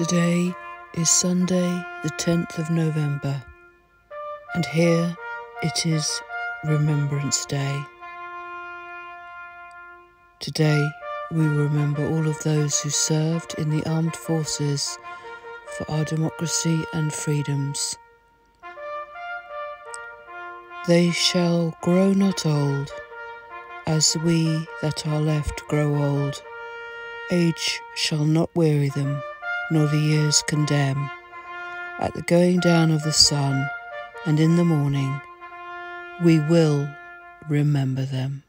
Today is Sunday, the 10th of November, and here it is Remembrance Day. Today we remember all of those who served in the armed forces for our democracy and freedoms. They shall grow not old, as we that are left grow old. Age shall not weary them nor the years condemn. At the going down of the sun and in the morning, we will remember them.